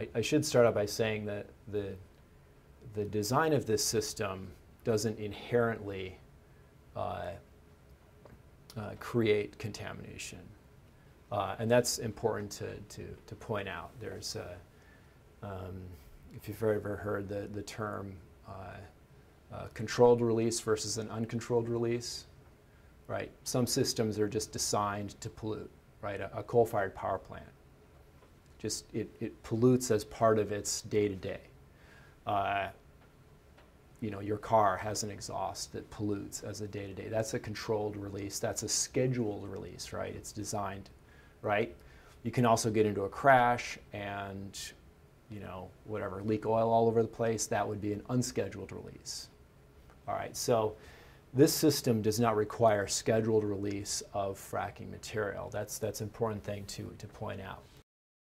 I, I should start out by saying that the, the design of this system doesn't inherently uh, uh, create contamination. Uh, and that's important to, to, to point out. There's, a, um, if you've ever heard the, the term uh, uh, controlled release versus an uncontrolled release, right? Some systems are just designed to pollute, right? A, a coal-fired power plant, just it, it pollutes as part of its day-to-day. -day. you know, your car has an exhaust that pollutes as a day-to-day. -day. That's a controlled release. That's a scheduled release, right? It's designed, right? You can also get into a crash and, you know, whatever, leak oil all over the place. That would be an unscheduled release. All right, so this system does not require scheduled release of fracking material. That's that's an important thing to, to point out.